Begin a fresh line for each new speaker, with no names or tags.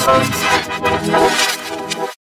Thank you.